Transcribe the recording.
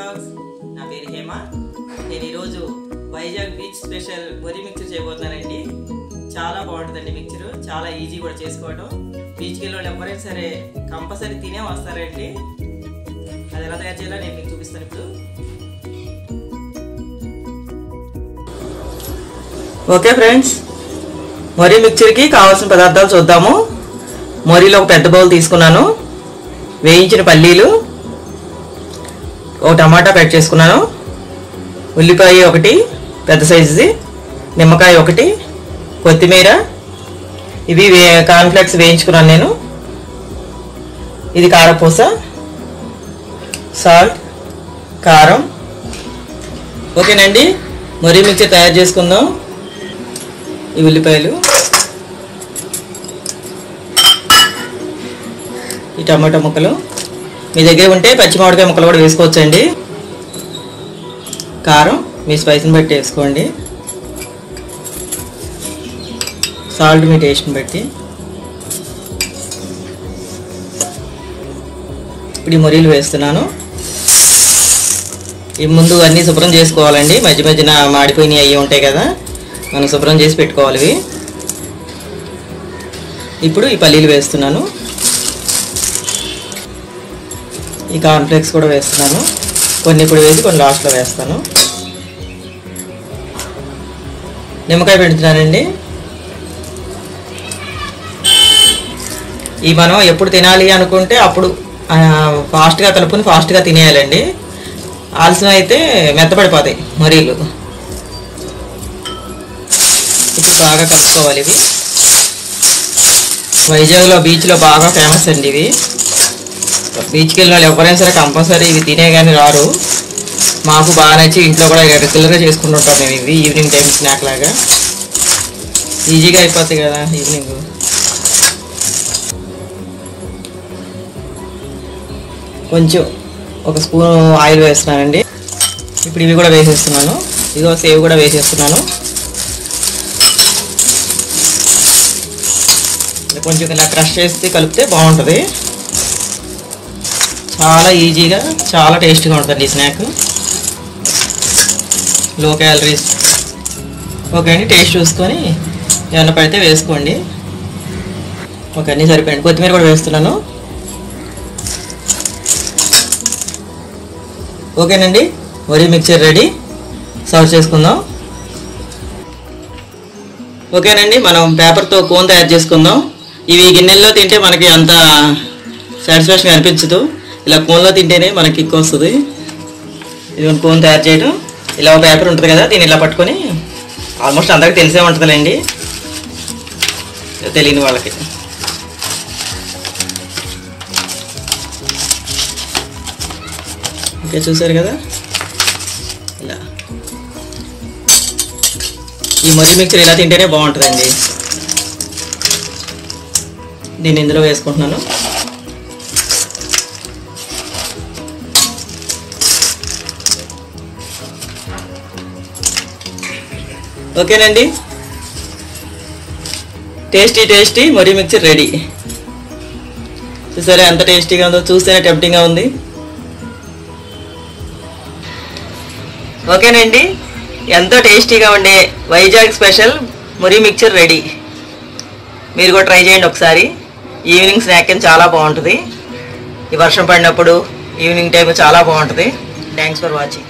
Blogs. నా పేరు హేమ. నేను ఈరోజు వైజాగ్ బీచ్ స్పెషల్ వరి మిక్చర్ చేయబోతున్నానండి. చాలా బాగుంటుందండి మిక్చర్. చాలా ఈజీ కూడా చేసుకోవడం బీచ్కి వెళ్ళిన ఎవరైనా సరే కంపల్సరీ తినే వస్తారండి. అది ఎలా తయారు చేయాలో నేను మీకు చూపిస్తాను ఇప్పుడు. ఓకే ఫ్రెండ్స్ వరి మిక్చర్కి కావాల్సిన పదార్థాలు చూద్దాము. మరిలో ఒక పెద్ద బౌల్ తీసుకున్నాను. వేయించిన పల్లీలు. ఒక టమాటా కట్ చేసుకున్నాను. ఉల్లిపాయ ఒకటి పెద్ద సైజుది. నిమ్మకాయ ఒకటి కొత్తిమీర. ఇవి వే కార్న్ఫ్లెక్స్ వేయించుకున్నాను నేను. ఇది కారపూస సాల్ట్ కారం. ఓకేనండి. మరీ మిక్చర్ తయారు చేసుకుందాం. ఈ ఉల్లిపాయలు. ఈ టమాటా ముక్కలు. మీ దగ్గర ఉంటే పచ్చి మామిడికాయ ముక్కలు కూడా వేసుకోవచ్చండి. కారం మీ స్పైస్ని బట్టి వేసుకోండి. సాల్ట్ మీ టేస్ట్ని బట్టి. ఇప్పుడు ఈ మురీలు వేస్తున్నాను. ఈ ముందు అన్నీ శుభ్రం చేసుకోవాలండి. మధ్య మధ్యన మాడిపోయినవి అవి ఉంటాయి కదా. మనం శుభ్రం చేసి పెట్టుకోవాలి ఇప్పుడు ఈ పల్లీలు వేస్తున్నాను. ఈ కార్న్ఫ్లేక్స్ కూడా వేస్తున్నాను. కొన్ని ఇప్పుడు వేసి కొన్ని లాస్ట్లో వేస్తాను. నిమ్మకాయ పెడుతున్నానండి. ఈ మనం ఎప్పుడు తినాలి అనుకుంటే అప్పుడు ఫాస్ట్గా తలుపుని ఫాస్ట్గా తినేయాలండి. ఆలస్యం అయితే మెత్తపడిపోతాయి మరీలు. ఇప్పుడు బాగా కలుపుకోవాలి ఇవి. వైజాగ్లో బీచ్లో బాగా ఫేమస్ అండి ఇవి. బీచ్కి వెళ్ళిన వాళ్ళు ఎవరైనా సరే కంపల్సరీ ఇవి తినే కానీ రారు. మాకు బాగా నచ్చి ఇంట్లో కూడా రెగ్యులర్గా చేసుకుంటుంటాం మేము ఇవి. ఈవినింగ్ టైం స్నాక్ లాగా. ఈజీగా అయిపోతుంది కదా ఈవినింగ్ కొంచెం ఒక స్పూన్ ఆయిల్ వేస్తున్నానండి. ఇప్పుడు ఇవి కూడా వేసేస్తున్నాను. ఇదిగో సేవ్ కూడా వేసేస్తున్నాను. కొంచెం ఇలా క్రష్ చేసి కలిపితే బాగుంటుంది. చాలా ఈజీగా చాలా టేస్ట్గా ఉంటుంది ఈ స్నాక్. లో క్యాలరీస్. ఓకే అండి టేస్ట్ చూసుకొని ఏమన్నా పడితే వేసుకోండి. ఓకే అన్నీ సరిపోయండి కొత్తిమీర కూడా వేస్తున్నాను. ఓకేనండి వరి మిక్చర్ రెడీ. సర్వ్ చేసుకుందాం. ఓకేనండి మనం పేపర్తో కోన్ తయారు చేసుకుందాం. ఇవి గిన్నెల్లో తింటే మనకి అంత సాటిస్ఫాక్షన్ అనిపించదు. ఇలా కోన్లో తింటేనే మనకి కిక్ వస్తుంది. ఇది కోన్ తయారు చేయడం ఇలా ఒక పేపర్ ఉంటుంది కదా దీన్ని ఇలా పట్టుకొని ఆల్మోస్ట్ అందరికి తెలిసే ఉంటుందిలేండి. తెలియని వాళ్ళకి. ఓకే చూసారు కదా? ఇలా. ఈ మరీ మిక్చర్ ఇలా తింటేనే బాగుంటుందండి. దీన్ని ఇందులో వేసుకుంటున్నాను. ఓకేనండి? టేస్టీ టేస్టీ మరీ మిక్చర్ రెడీ. చూసారా ఎంత టేస్టీగా ఉందో? చూస్తేనే టెంప్టింగ్గా ఉంది. ఓకేనండి? ఎంతో టేస్టీగా ఉండే వైజాగ్ స్పెషల్ మురి మిక్చర్ రెడీ. మీరు కూడా ట్రై చేయండి ఒకసారి. ఈవినింగ్ స్నాక్ అని చాలా బాగుంటుంది. ఈ వర్షం పడినప్పుడు ఈవినింగ్ టైం చాలా బాగుంటుంది. Thanks for watching